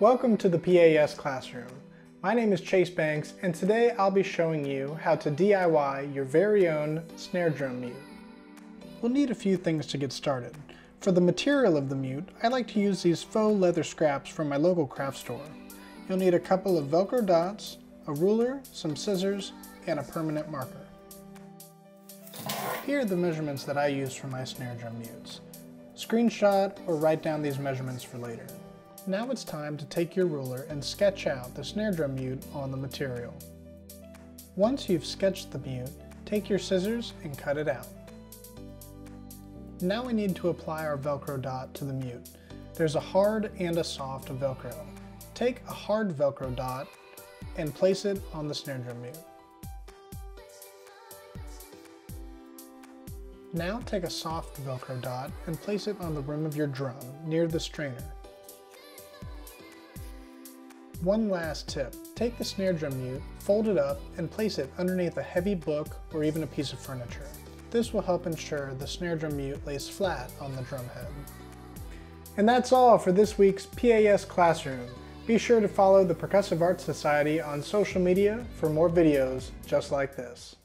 Welcome to the PAS classroom. My name is Chase Banks and today I'll be showing you how to DIY your very own snare drum mute. We'll need a few things to get started. For the material of the mute, I like to use these faux leather scraps from my local craft store. You'll need a couple of Velcro dots, a ruler, some scissors, and a permanent marker. Here are the measurements that I use for my snare drum mutes. Screenshot or write down these measurements for later. Now it's time to take your ruler and sketch out the snare drum mute on the material. Once you've sketched the mute, take your scissors and cut it out. Now we need to apply our Velcro dot to the mute. There's a hard and a soft Velcro. Take a hard Velcro dot and place it on the snare drum mute. Now take a soft Velcro dot and place it on the rim of your drum, near the strainer. One last tip, take the snare drum mute, fold it up, and place it underneath a heavy book or even a piece of furniture. This will help ensure the snare drum mute lays flat on the drum head. And that's all for this week's PAS Classroom. Be sure to follow the Percussive Arts Society on social media for more videos just like this.